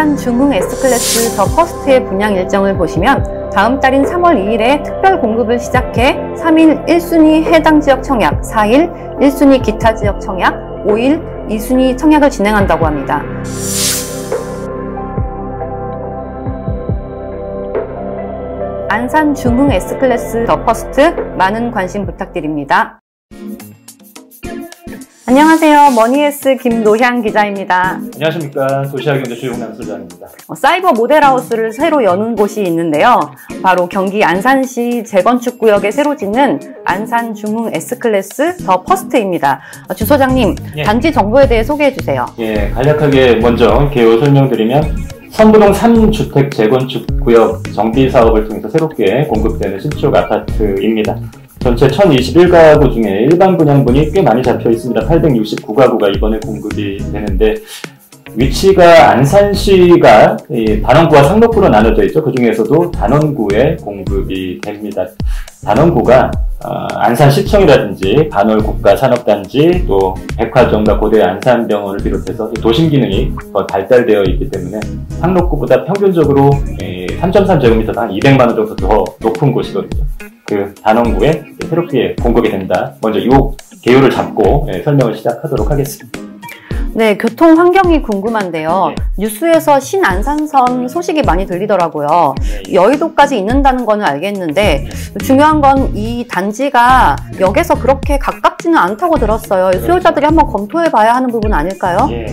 안산 중흥 S클래스 더 퍼스트의 분양 일정을 보시면 다음 달인 3월 2일에 특별 공급을 시작해 3일 1순위 해당 지역 청약, 4일 1순위 기타 지역 청약, 5일 2순위 청약을 진행한다고 합니다. 안산 중흥 S클래스 더 퍼스트 많은 관심 부탁드립니다. 안녕하세요. 머니S 김노향 기자입니다. 안녕하십니까. 도시학연대 주용남 소장입니다. 어, 사이버 모델하우스를 새로 여는 곳이 있는데요. 바로 경기 안산시 재건축 구역에 새로 짓는 안산 중흥 S클래스 더 퍼스트입니다. 어, 주 소장님, 예. 단지 정보에 대해 소개해 주세요. 예, 간략하게 먼저 개요 설명드리면 선부동 3주택 재건축 구역 정비 사업을 통해서 새롭게 공급되는 신축 아파트입니다. 전체 1021가구 중에 일반 분양분이 꽤 많이 잡혀 있습니다. 869가구가 이번에 공급이 되는데 위치가 안산시가 이 단원구와 상록구로 나눠져 있죠. 그 중에서도 단원구에 공급이 됩니다. 단원구가 어, 안산시청이라든지 반월국가 산업단지 또 백화점과 고대 안산병원을 비롯해서 도심 기능이 더 발달되어 있기 때문에 상록구보다 평균적으로 3.3제곱미터당 한 200만 원 정도 더 높은 곳이거든요. 그 단원구에 새롭게 공급이 된다. 먼저 이 개요를 잡고 예, 설명을 시작하도록 하겠습니다. 네, 교통 환경이 궁금한데요. 뉴스에서 신안산선 소식이 많이 들리더라고요. 예, 예. 여의도까지 있는다는 거는 알겠는데 중요한 건 이 단지가 역에서 그렇게 가깝지는 않다고 들었어요. 수요자들이 한번 검토해 봐야 하는 부분 아닐까요? 예.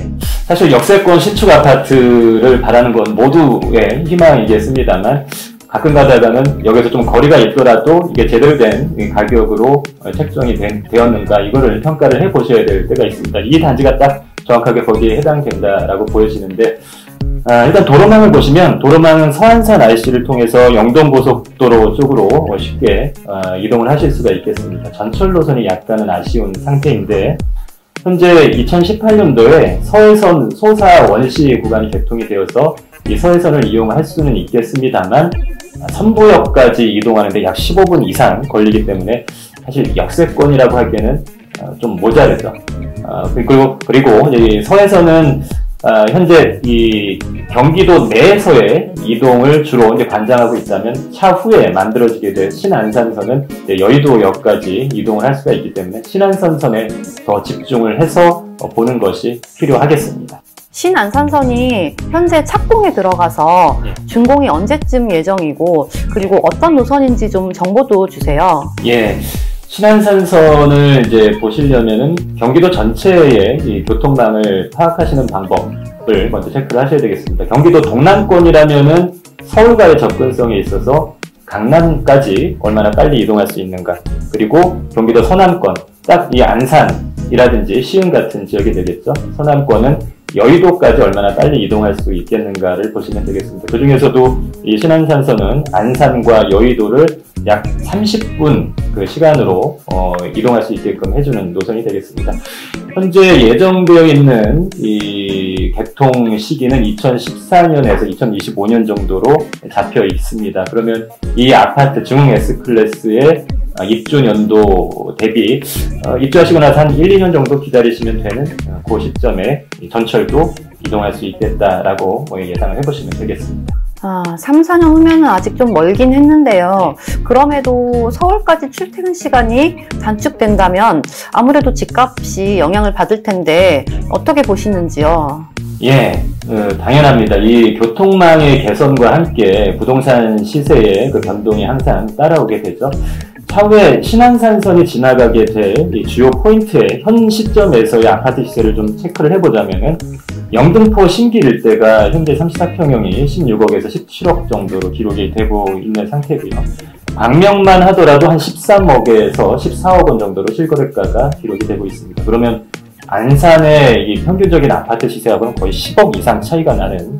사실 역세권 신축 아파트를 바라는 건 모두의 희망이겠습니다만 가끔 가다가는 여기서 좀 거리가 있더라도 이게 제대로 된 가격으로 책정이 된- 되었는가 이거를 평가를 해 보셔야 될 때가 있습니다. 이 단지가 딱 정확하게 거기에 해당된다라고 보여지는데 아, 일단 도로망을 보시면 도로망은 서안산 IC를 통해서 영동고속도로 쪽으로 쉽게 아, 이동을 하실 수가 있겠습니다. 전철 노선이 약간은 아쉬운 상태인데 현재 2018년도에 서해선 소사 원시 구간이 개통이 되어서 이 서해선을 이용할 수는 있겠습니다만 아, 선부역까지 이동하는데 약 15분 이상 걸리기 때문에 사실 역세권이라고 하기에는 어, 좀 모자르죠. 어, 그리고 그리고 이 서해선은 아, 현재 이 경기도 내에서의 이동을 주로 이제 관장하고 있다면 차후에 만들어지게 될 신안산선은 여의도역까지 이동을 할 수가 있기 때문에 신안산선에 더 집중을 해서 어, 보는 것이 필요하겠습니다. 신안산선이 현재 착공에 들어가서 예. 준공이 언제쯤 예정이고 그리고 어떤 노선인지 좀 정보도 주세요. 예. 신안산선을 이제 보시려면은 경기도 전체의 이 교통망을 파악하시는 방법을 먼저 체크를 하셔야 되겠습니다. 경기도 동남권이라면은 서울과의 접근성에 있어서 강남까지 얼마나 빨리 이동할 수 있는가. 그리고 경기도 서남권, 딱 이 안산이라든지 시흥 같은 지역이 되겠죠. 서남권은 여의도까지 얼마나 빨리 이동할 수 있겠는가를 보시면 되겠습니다. 그 중에서도 이 신안산선은 안산과 여의도를 약 30분 그 시간으로 어, 이동할 수 있게끔 해주는 노선이 되겠습니다. 현재 예정되어 있는 이 개통 시기는 2014년에서 2025년 정도로 잡혀 있습니다. 그러면 이 아파트 중흥 S 클래스의 아, 입주 연도 대비 어, 입주하시고 나서 한 1, 2년 정도 기다리시면 되는 어, 그 시점에 이 전철도 이동할 수 있겠다라고 뭐 예상을 해보시면 되겠습니다. 아, 3, 4년 후면은 아직 좀 멀긴 했는데요. 그럼에도 서울까지 출퇴근 시간이 단축된다면 아무래도 집값이 영향을 받을 텐데 어떻게 보시는지요? 예, 어, 당연합니다. 이 교통망의 개선과 함께 부동산 시세의 그 변동이 항상 따라오게 되죠. 차후에 신안산선이 지나가게 될이 주요 포인트의 현 시점에서의 아파트 시세를 좀 체크를 해보자면은 영등포 신길 일대가 현재 34평형이 16억에서 17억 정도로 기록이 되고 있는 상태고요. 광명만 하더라도 한 13억에서 14억 원 정도로 실거래가가 기록이 되고 있습니다. 그러면 안산의 이 평균적인 아파트 시세하고는 거의 10억 이상 차이가 나는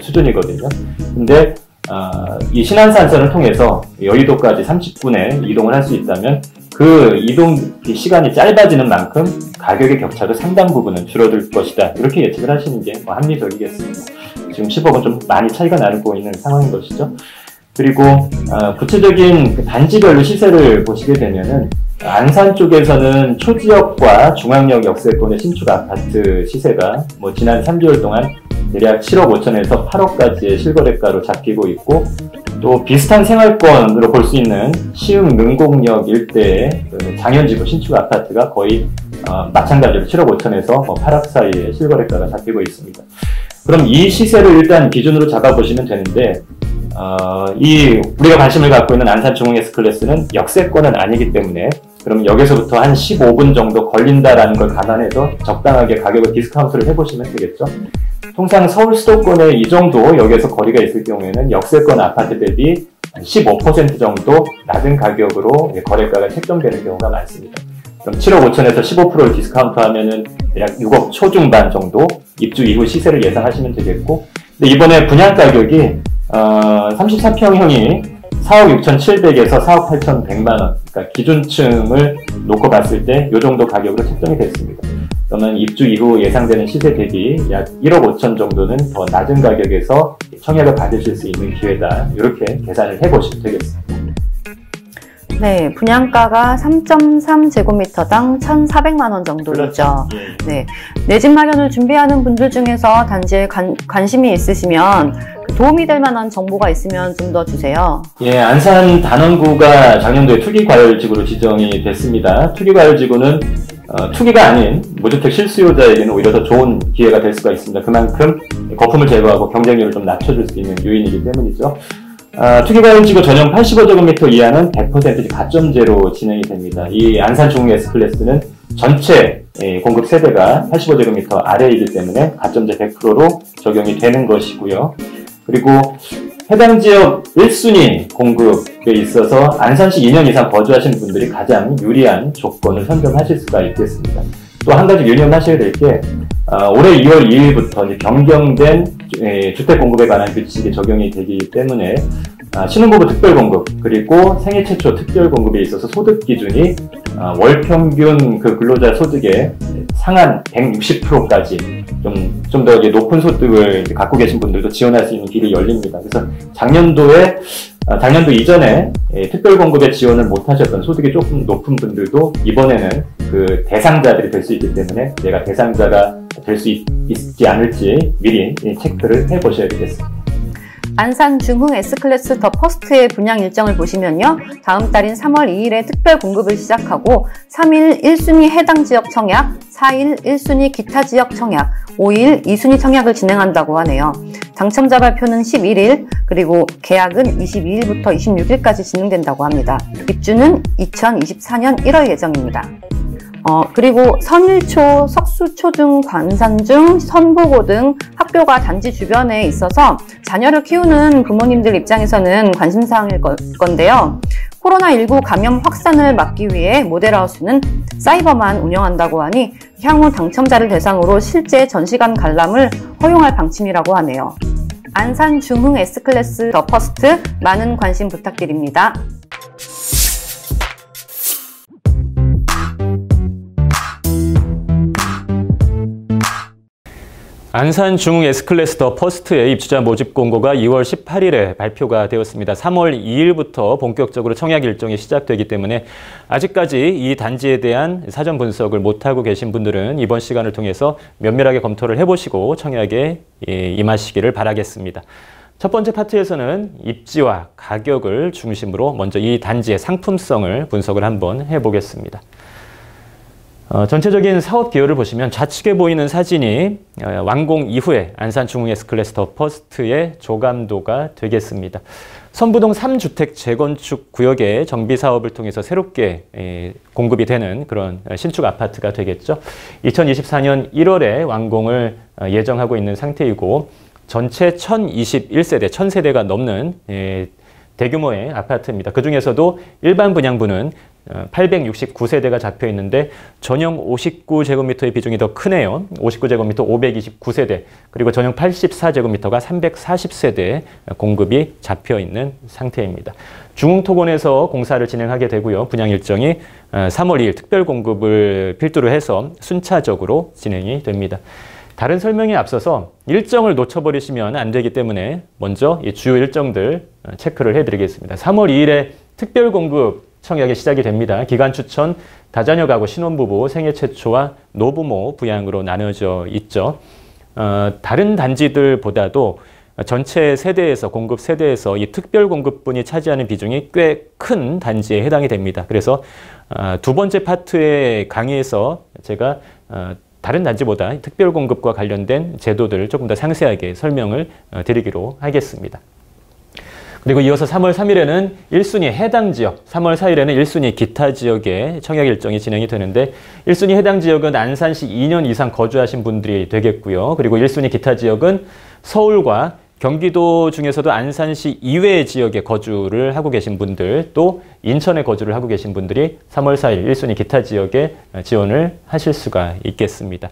수준이거든요. 근데 어, 이 신안산선을 통해서 여의도까지 30분에 이동을 할 수 있다면 그 이동 시간이 짧아지는 만큼 가격의 격차도 상당 부분은 줄어들 것이다. 이렇게 예측을 하시는 게 뭐 합리적이겠습니다. 지금 10억은 좀 많이 차이가 나고 있는 상황인 것이죠. 그리고 어, 구체적인 그 단지별로 시세를 보시게 되면은 안산 쪽에서는 초지역과 중앙역 역세권의 신축 아파트 시세가 뭐 지난 3개월 동안 대략 7억 5천에서 8억까지의 실거래가로 잡히고 있고 또 비슷한 생활권으로 볼 수 있는 시흥 능곡역 일대의 그 장현지구 신축 아파트가 거의 어, 마찬가지로 7억 5천에서 8억 사이의 실거래가가 잡히고 있습니다. 그럼 이 시세를 일단 기준으로 잡아보시면 되는데 어, 이 우리가 관심을 갖고 있는 안산 중흥 S클래스는 역세권은 아니기 때문에 그럼 여기서부터 한 15분 정도 걸린다라는 걸 감안해서 적당하게 가격을 디스카운트를 해보시면 되겠죠. 통상 서울 수도권에 이 정도 여기에서 거리가 있을 경우에는 역세권 아파트 대비 15% 정도 낮은 가격으로 거래가가 책정되는 경우가 많습니다. 그럼 7억 5천에서 15%를 디스카운트 하면은 대략 6억 초중반 정도 입주 이후 시세를 예상하시면 되겠고 근데 이번에 분양 가격이 어, 34평형이 4억 6,700에서 4억 8,100만 원. 그러니까 기준층을 놓고 봤을 때 이 정도 가격으로 책정이 됐습니다. 그러면 입주 이후 예상되는 시세 대비 약 1억 5천 정도는 더 낮은 가격에서 청약을 받으실 수 있는 기회다. 이렇게 계산을 해보시면 되겠습니다. 네, 분양가가 3.3제곱미터당 1,400만 원 정도죠. 그렇죠. 예. 네, 내 집 마련을 준비하는 분들 중에서 단지에 관, 관심이 있으시면 도움이 될 만한 정보가 있으면 좀 더 주세요. 예, 안산 단원구가 작년도에 투기과열지구로 지정이 됐습니다. 투기과열지구는 어, 투기가 아닌 무주택 실수요자에게는 오히려 더 좋은 기회가 될 수가 있습니다. 그만큼 거품을 제거하고 경쟁률을 좀 낮춰줄 수 있는 요인이기 때문이죠. 아, 투기과열지구 전용 85제곱미터 이하는 100% 가점제로 진행이 됩니다. 이 안산 중흥 S클래스는 전체 예, 공급 세대가 85제곱미터 아래이기 때문에 가점제 100%로 적용이 되는 것이고요. 그리고 해당 지역 1순위 공급에 있어서 안산시 2년 이상 거주하시는 분들이 가장 유리한 조건을 선점하실 수가 있겠습니다. 또 한 가지 유념하셔야 될 게, 어, 올해 2월 2일부터 변경된 에, 주택 공급에 관한 규칙이 적용이 되기 때문에 아, 신혼부부 특별 공급 그리고 생애 최초 특별 공급에 있어서 소득 기준이 아, 월 평균 그 근로자 소득의 상한 160%까지 좀 좀 더 높은 소득을 갖고 계신 분들도 지원할 수 있는 길이 열립니다. 그래서 작년도에 아, 작년도 이전에 예, 특별 공급에 지원을 못 하셨던 소득이 조금 높은 분들도 이번에는 그 대상자들이 될 수 있기 때문에 내가 대상자가 될 수 있지 않을지 미리 체크를 해 보셔야 되겠습니다. 안산 중흥 S클래스 더 퍼스트의 분양 일정을 보시면요. 다음 달인 3월 2일에 특별 공급을 시작하고 3일 1순위 해당 지역 청약, 4일 1순위 기타 지역 청약, 5일 2순위 청약을 진행한다고 하네요. 당첨자 발표는 11일, 그리고 계약은 22일부터 26일까지 진행된다고 합니다. 입주는 2024년 1월 예정입니다. 어, 그리고 선일초, 석수초등, 관산중, 선보고 등 학교가 단지 주변에 있어서 자녀를 키우는 부모님들 입장에서는 관심사항일 건데요. 코로나19 감염 확산을 막기 위해 모델하우스는 사이버만 운영한다고 하니 향후 당첨자를 대상으로 실제 전시관 관람을 허용할 방침이라고 하네요. 안산 중흥 S클래스 더 퍼스트 많은 관심 부탁드립니다. 안산 중흥 S클래스 더 퍼스트의 입주자 모집 공고가 2월 18일에 발표가 되었습니다. 3월 2일부터 본격적으로 청약 일정이 시작되기 때문에 아직까지 이 단지에 대한 사전 분석을 못하고 계신 분들은 이번 시간을 통해서 면밀하게 검토를 해보시고 청약에 예, 임하시기를 바라겠습니다. 첫 번째 파트에서는 입지와 가격을 중심으로 먼저 이 단지의 상품성을 분석을 한번 해보겠습니다. 어, 전체적인 사업 개요를 보시면 좌측에 보이는 사진이 어, 완공 이후에 안산 중흥 S클래스 더 퍼스트의 조감도가 되겠습니다. 선부동 3주택 재건축 구역의 정비 사업을 통해서 새롭게 에, 공급이 되는 그런 신축 아파트가 되겠죠. 2024년 1월에 완공을 어, 예정하고 있는 상태이고 전체 1021세대, 1000세대가 넘는 에, 대규모의 아파트입니다. 그 중에서도 일반 분양부는 869세대가 잡혀 있는데 전용 59제곱미터의 비중이 더 크네요. 59제곱미터 529세대 그리고 전용 84제곱미터가 340세대 공급이 잡혀 있는 상태입니다. 중흥토건에서 공사를 진행하게 되고요. 분양 일정이 3월 어, 2일 특별 공급을 필두로 해서 순차적으로 진행이 됩니다. 다른 설명에 앞서서 일정을 놓쳐버리시면 안 되기 때문에 먼저 이 주요 일정들 어, 체크를 해드리겠습니다. 3월 2일에 특별 공급 청약이 시작이 됩니다. 기간 추천, 다자녀 가구 신혼부부 생애 최초와 노부모 부양으로 나눠져 있죠. 어, 다른 단지들보다도 전체 세대에서 공급 세대에서 이 특별 공급분이 차지하는 비중이 꽤 큰 단지에 해당이 됩니다. 그래서 어, 두 번째 파트의 강의에서 제가 어, 다른 단지보다 특별 공급과 관련된 제도들을 조금 더 상세하게 설명을 어, 드리기로 하겠습니다. 그리고 이어서 3월 3일에는 1순위 해당 지역, 3월 4일에는 1순위 기타 지역의 청약 일정이 진행이 되는데 1순위 해당 지역은 안산시 2년 이상 거주하신 분들이 되겠고요. 그리고 1순위 기타 지역은 서울과 경기도 중에서도 안산시 이외의 지역에 거주를 하고 계신 분들 또 인천에 거주를 하고 계신 분들이 3월 4일 1순위 기타 지역에 지원을 하실 수가 있겠습니다.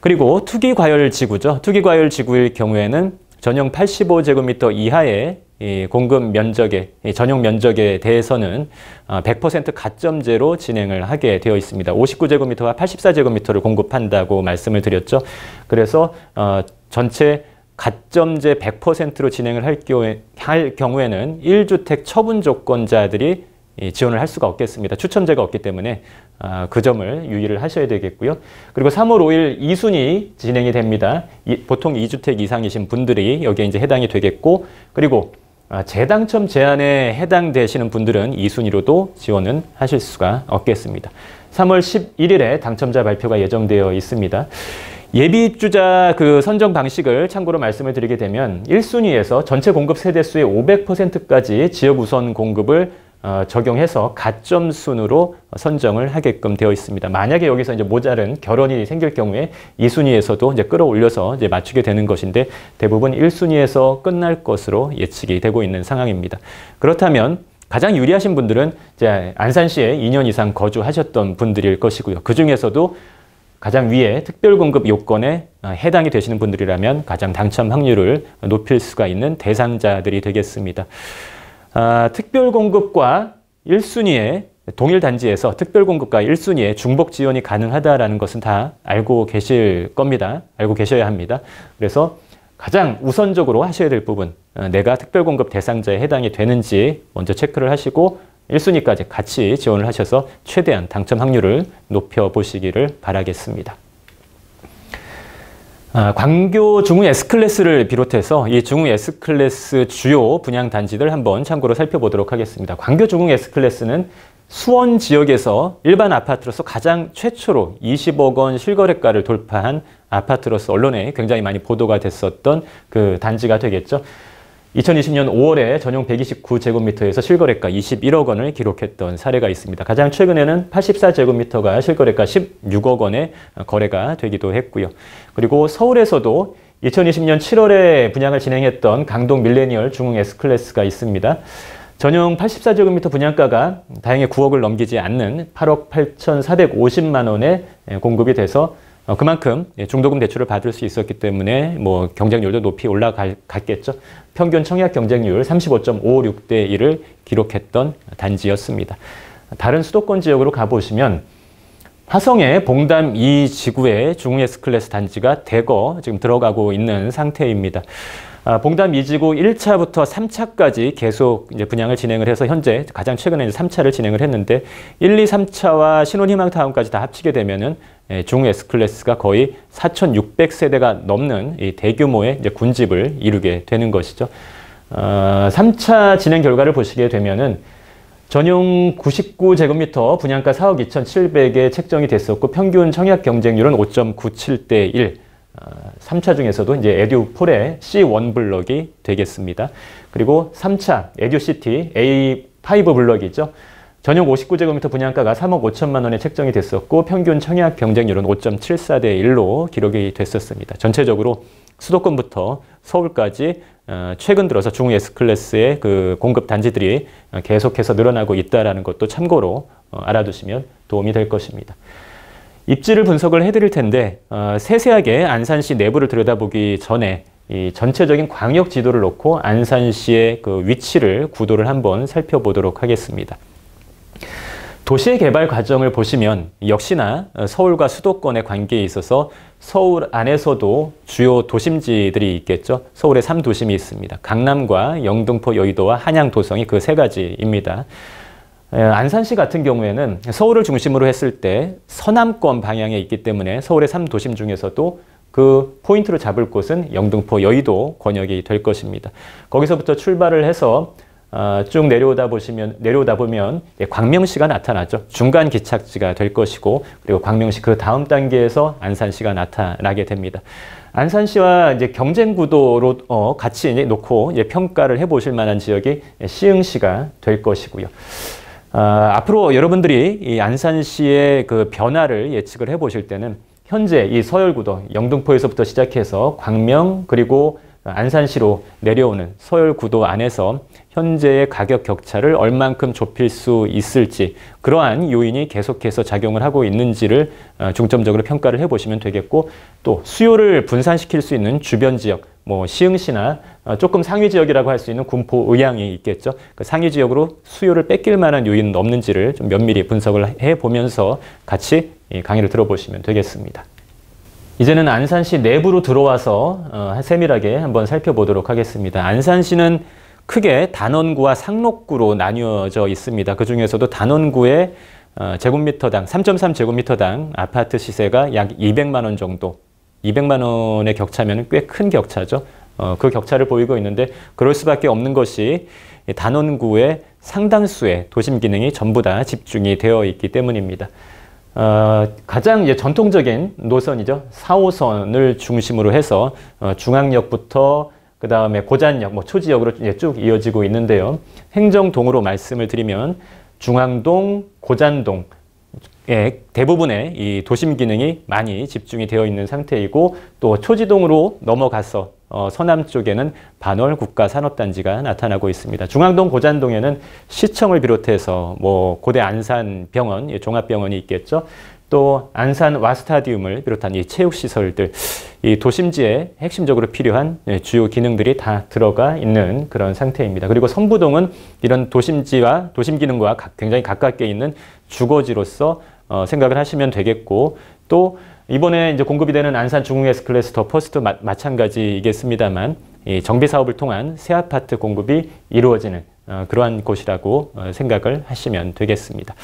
그리고 투기과열지구죠. 투기과열지구일 경우에는 전용 85제곱미터 이하의 공급 면적의 전용 면적에 대해서는 100% 어, 가점제로 진행을 하게 되어 있습니다. 59제곱미터와 84제곱미터를 공급한다고 말씀을 드렸죠. 그래서 어, 전체 가점제 100%로 진행을 할, 경우에, 할 경우에는 1주택 처분 조건자들이 지원을 할 수가 없겠습니다. 추첨제가 없기 때문에 아, 그 점을 유의를 하셔야 되겠고요. 그리고 3월 5일 2순위 진행이 됩니다. 보통 2주택 이상이신 분들이 여기에 이제 해당이 되겠고 그리고 아, 재당첨 제한에 해당되시는 분들은 2순위로도 지원은 하실 수가 없겠습니다. 3월 11일에 당첨자 발표가 예정되어 있습니다. 예비 입주자 그 선정 방식을 참고로 말씀을 드리게 되면 1순위에서 전체 공급 세대수의 500%까지 지역 우선 공급을 어, 적용해서 가점 순으로 선정을 하게끔 되어 있습니다. 만약에 여기서 이제 모자른 결혼이 생길 경우에 2순위에서도 이제 끌어올려서 이제 맞추게 되는 것인데 대부분 1순위에서 끝날 것으로 예측이 되고 있는 상황입니다. 그렇다면 가장 유리하신 분들은 이제 안산시에 2년 이상 거주하셨던 분들일 것이고요. 그 중에서도 가장 위에 특별공급 요건에 어, 해당이 되시는 분들이라면 가장 당첨 확률을 높일 수가 있는 대상자들이 되겠습니다. 아, 특별공급과 1순위의 동일 단지에서 특별공급과 1순위의 중복 지원이 가능하다라는 것은 다 알고 계실 겁니다. 알고 계셔야 합니다. 그래서 가장 우선적으로 하셔야 될 부분, 어, 내가 특별공급 대상자에 해당이 되는지 먼저 체크를 하시고 1순위까지 같이 지원을 하셔서 최대한 당첨 확률을 높여보시기를 바라겠습니다. 아, 광교 중흥 S클래스를 비롯해서 이 중흥 S클래스 주요 분양 단지들 한번 참고로 살펴보도록 하겠습니다. 광교 중흥 S클래스는 수원 지역에서 일반 아파트로서 가장 최초로 20억 원 실거래가를 돌파한 아파트로서 언론에 굉장히 많이 보도가 됐었던 그 단지가 되겠죠. 2020년 5월에 전용 129제곱미터에서 실거래가 21억 원을 기록했던 사례가 있습니다. 가장 최근에는 84제곱미터가 실거래가 16억 원에 거래가 되기도 했고요. 그리고 서울에서도 2020년 7월에 분양을 진행했던 강동 밀레니얼 중흥 S클래스가 있습니다. 전용 84제곱미터 분양가가 다행히 9억을 넘기지 않는 8억 8,450만 원에 공급이 돼서 어, 그만큼 예, 중도금 대출을 받을 수 있었기 때문에 뭐 경쟁률도 높이 올라갔겠죠. 평균 청약 경쟁률 35.56대 1을 기록했던 단지였습니다. 다른 수도권 지역으로 가보시면 화성의 봉담 2 지구의 중흥 S클래스 단지가 대거 지금 들어가고 있는 상태입니다. 아, 봉담 2지구 1차부터 3차까지 계속 이제 분양을 진행을 해서 현재 가장 최근에 이제 3차를 진행을 했는데 1, 2, 3차와 신혼희망타운까지 다 합치게 되면은 예, 중 S클래스가 거의 4,600세대가 넘는 이 대규모의 군집을 이루게 되는 것이죠. 어, 3차 진행 결과를 보시게 되면은 전용 99제곱미터 분양가 4억 2,700에 책정이 됐었고 평균 청약 경쟁률은 5.97대 1. 3차 어, 중에서도 이제 에듀폴의 C1 블럭이 되겠습니다. 그리고 3차 에듀시티 A5 블럭이죠. 전용 59제곱미터 분양가가 3억 5천만 원에 책정이 됐었고 평균 청약 경쟁률은 5.74대 1로 기록이 됐었습니다. 전체적으로 수도권부터 서울까지 어, 최근 들어서 중흥 S클래스의 그 공급 단지들이 계속해서 늘어나고 있다는 것도 참고로 어, 알아두시면 도움이 될 것입니다. 입지를 분석을 해드릴 텐데 어, 세세하게 안산시 내부를 들여다보기 전에 이 전체적인 광역 지도를 놓고 안산시의 그 위치를 구도를 한번 살펴보도록 하겠습니다. 도시의 개발 과정을 보시면 역시나 서울과 수도권의 관계에 있어서 서울 안에서도 주요 도심지들이 있겠죠. 서울에 3도심이 있습니다. 강남과 영등포, 여의도와 한양, 도성이 그 세 가지입니다. 안산시 같은 경우에는 서울을 중심으로 했을 때 서남권 방향에 있기 때문에 서울의 3도심 중에서도 그 포인트로 잡을 곳은 영등포 여의도 권역이 될 것입니다. 거기서부터 출발을 해서 어, 쭉 내려오다 보시면 내려오다 보면 광명시가 나타나죠. 중간 기착지가 될 것이고 그리고 광명시 그 다음 단계에서 안산시가 나타나게 됩니다. 안산시와 이제 경쟁 구도로 어, 같이 이제 놓고 이제 평가를 해보실 만한 지역이 시흥시가 될 것이고요. 어, 앞으로 여러분들이 이 안산시의 그 변화를 예측을 해보실 때는 현재 이 서열구도 영등포에서부터 시작해서 광명 그리고 안산시로 내려오는 서열 구도 안에서 현재의 가격 격차를 얼만큼 좁힐 수 있을지 그러한 요인이 계속해서 작용을 하고 있는지를 어, 중점적으로 평가를 해보시면 되겠고 또 수요를 분산시킬 수 있는 주변 지역 뭐 시흥시나 어, 조금 상위 지역이라고 할 수 있는 군포 의향이 있겠죠. 그 상위 지역으로 수요를 뺏길 만한 요인은 없는지를 좀 면밀히 분석을 해보면서 같이 강의를 들어보시면 되겠습니다. 이제는 안산시 내부로 들어와서 어, 세밀하게 한번 살펴보도록 하겠습니다. 안산시는 크게 단원구와 상록구로 나뉘어져 있습니다. 그 중에서도 단원구의 어, 제곱미터당 3.3 제곱미터당 아파트 시세가 약 200만 원 정도 200만 원의 격차면 꽤 큰 격차죠. 어, 그 격차를 보이고 있는데 그럴 수밖에 없는 것이 단원구의 상당수의 도심 기능이 전부 다 집중이 되어 있기 때문입니다. 어, 가장 이제 전통적인 노선이죠. 4호선을 중심으로 해서 어, 중앙역부터 그 다음에 고잔역, 뭐 초지역으로 쭉 이어지고 있는데요. 행정동으로 말씀을 드리면 중앙동, 고잔동, 예, 대부분의 이 도심 기능이 많이 집중이 되어 있는 상태이고 또 초지동으로 넘어가서 어, 서남 쪽에는 반월 국가 산업단지가 나타나고 있습니다. 중앙동 고잔동에는 시청을 비롯해서 뭐 고대 안산병원, 예, 종합병원이 있겠죠. 또 안산 와스타디움을 비롯한 이 체육시설들, 이 도심지에 핵심적으로 필요한 예, 주요 기능들이 다 들어가 있는 그런 상태입니다. 그리고 선부동은 이런 도심지와 도심 기능과 굉장히 가깝게 있는 주거지로서 어, 생각을 하시면 되겠고 또 이번에 이제 공급이 되는 안산 중흥 S클래스 더 퍼스트 마, 마찬가지이겠습니다만 이 정비 사업을 통한 새 아파트 공급이 이루어지는 어, 그러한 곳이라고 어, 생각을 하시면 되겠습니다.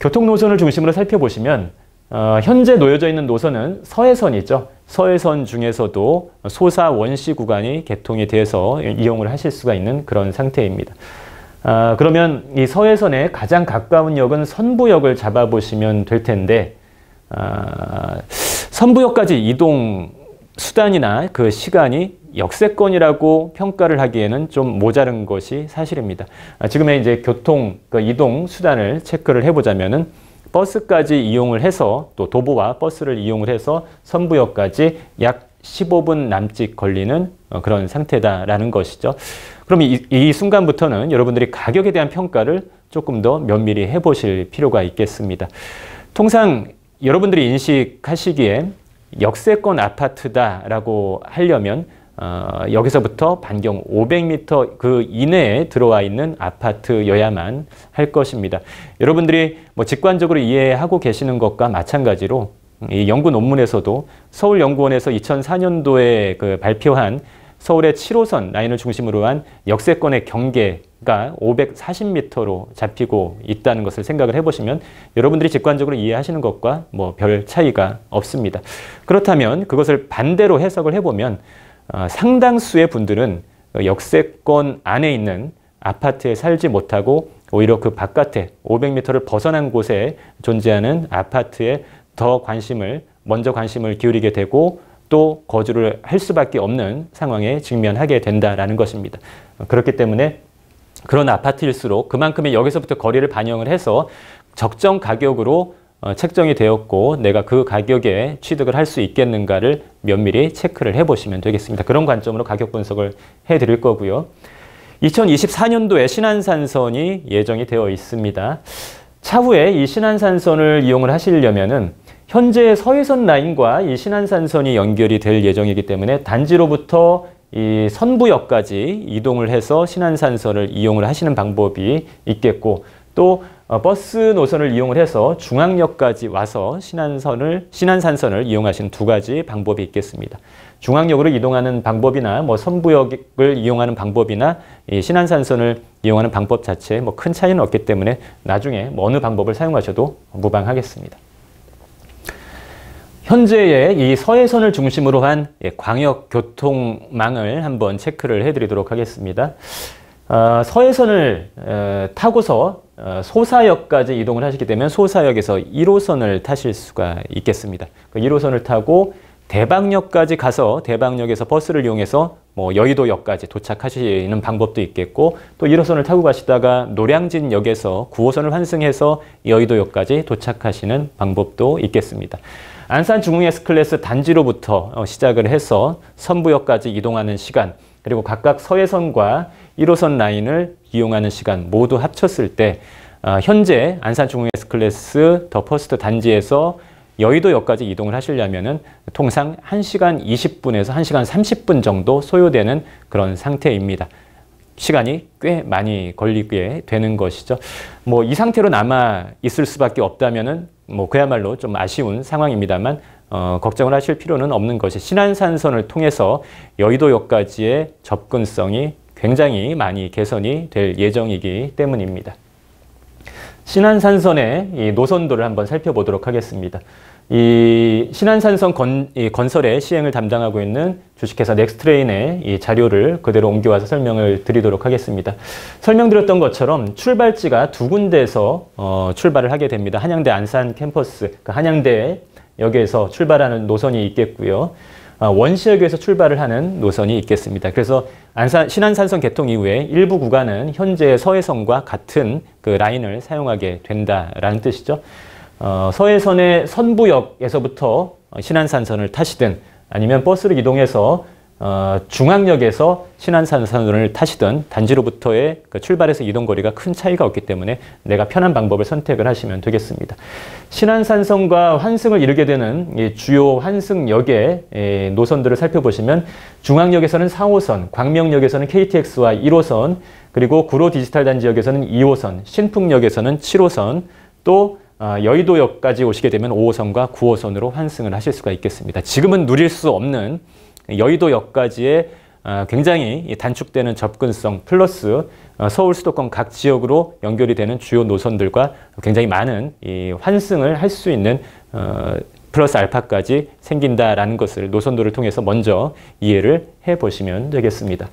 교통 노선을 중심으로 살펴보시면 어, 현재 놓여져 있는 노선은 서해선이죠. 서해선 중에서도 소사 원시 구간이 개통이 되어서 이용을 하실 수가 있는 그런 상태입니다. 아, 그러면 이 서해선에 가장 가까운 역은 선부역을 잡아보시면 될 텐데 아, 선부역까지 이동 수단이나 그 시간이 역세권이라고 평가를 하기에는 좀 모자른 것이 사실입니다. 아, 지금의 이제 교통 그 이동 수단을 체크를 해보자면은 버스까지 이용을 해서 또 도보와 버스를 이용을 해서 선부역까지 약 15분 남짓 걸리는 어, 그런 상태다라는 것이죠. 그럼 이, 이 순간부터는 여러분들이 가격에 대한 평가를 조금 더 면밀히 해보실 필요가 있겠습니다. 통상 여러분들이 인식하시기에 역세권 아파트다라고 하려면 어, 여기서부터 반경 500m 그 이내에 들어와 있는 아파트여야만 할 것입니다. 여러분들이 뭐 직관적으로 이해하고 계시는 것과 마찬가지로 이 연구 논문에서도 서울연구원에서 2004년도에 그 발표한 서울의 7호선 라인을 중심으로 한 역세권의 경계가 540m로 잡히고 있다는 것을 생각을 해보시면 여러분들이 직관적으로 이해하시는 것과 뭐 별 차이가 없습니다. 그렇다면 그것을 반대로 해석을 해보면 어, 상당수의 분들은 역세권 안에 있는 아파트에 살지 못하고 오히려 그 바깥에 500m를 벗어난 곳에 존재하는 아파트에 더 관심을 먼저 관심을 기울이게 되고 또 거주를 할 수밖에 없는 상황에 직면하게 된다라는 것입니다. 그렇기 때문에 그런 아파트일수록 그만큼의 여기서부터 거리를 반영을 해서 적정 가격으로 어, 책정이 되었고 내가 그 가격에 취득을 할 수 있겠는가를 면밀히 체크를 해보시면 되겠습니다. 그런 관점으로 가격 분석을 해드릴 거고요. 2024년도에 신안산선이 예정이 되어 있습니다. 차후에 이 신안산선을 이용을 하시려면은 현재 서해선 라인과 이 신안산선이 연결이 될 예정이기 때문에 단지로부터 이 선부역까지 이동을 해서 신안산선을 이용을 하시는 방법이 있겠고 또 어, 버스 노선을 이용을 해서 중앙역까지 와서 신안선을 신안산선을 이용하시는 두 가지 방법이 있겠습니다. 중앙역으로 이동하는 방법이나 뭐 선부역을 이용하는 방법이나 이 신안산선을 이용하는 방법 자체에 뭐 큰 차이는 없기 때문에 나중에 뭐 어느 방법을 사용하셔도 무방하겠습니다. 현재의 이 서해선을 중심으로 한 예, 광역 교통망을 한번 체크를 해드리도록 하겠습니다. 어, 서해선을 어, 타고서 어, 소사역까지 이동을 하시게 되면 소사역에서 1호선을 타실 수가 있겠습니다. 그 1호선을 타고 대방역까지 가서 대방역에서 버스를 이용해서 뭐 여의도역까지 도착하시는 방법도 있겠고 또 1호선을 타고 가시다가 노량진역에서 9호선을 환승해서 여의도역까지 도착하시는 방법도 있겠습니다. 안산 중흥 S클래스 단지로부터 어, 시작을 해서 선부역까지 이동하는 시간 그리고 각각 서해선과 1호선 라인을 이용하는 시간 모두 합쳤을 때 어, 현재 안산 중흥 S클래스 더 퍼스트 단지에서 여의도역까지 이동을 하시려면은 통상 1시간 20분에서 1시간 30분 정도 소요되는 그런 상태입니다. 시간이 꽤 많이 걸리게 되는 것이죠. 뭐 이 상태로 남아 있을 수밖에 없다면은 뭐 그야말로 좀 아쉬운 상황입니다만 어, 걱정을 하실 필요는 없는 것이 신안산선을 통해서 여의도역까지의 접근성이 굉장히 많이 개선이 될 예정이기 때문입니다. 신안산선의 이 노선도를 한번 살펴보도록 하겠습니다. 이 신안산선 건, 이 건설의 시행을 담당하고 있는 주식회사 넥스트레인의 이 자료를 그대로 옮겨와서 설명을 드리도록 하겠습니다. 설명드렸던 것처럼 출발지가 두 군데에서 어, 출발을 하게 됩니다. 한양대 안산 캠퍼스, 그 한양대 역에서 출발하는 노선이 있겠고요. 어, 원시역에서 출발을 하는 노선이 있겠습니다. 그래서 안산, 신안산선 개통 이후에 일부 구간은 현재 서해선과 같은 그 라인을 사용하게 된다라는 뜻이죠. 어, 서해선의 선부역에서부터 신안산선을 타시든 아니면 버스를 이동해서 어, 중앙역에서 신안산선을 타시든 단지로부터의 그 출발해서 이동 거리가 큰 차이가 없기 때문에 내가 편한 방법을 선택을 하시면 되겠습니다. 신안산선과 환승을 이루게 되는 이 주요 환승역의 에, 노선들을 살펴보시면 중앙역에서는 4호선, 광명역에서는 KTX와 1호선, 그리고 구로 디지털 단지역에서는 2호선, 신풍역에서는 7호선, 또 어, 여의도역까지 오시게 되면 5호선과 9호선으로 환승을 하실 수가 있겠습니다. 지금은 누릴 수 없는 여의도역까지의 어, 굉장히 단축되는 접근성 플러스 어, 서울 수도권 각 지역으로 연결이 되는 주요 노선들과 굉장히 많은 환승을 할 수 있는 플러스 알파까지 생긴다라는 것을 노선도를 통해서 먼저 이해를 해 보시면 되겠습니다.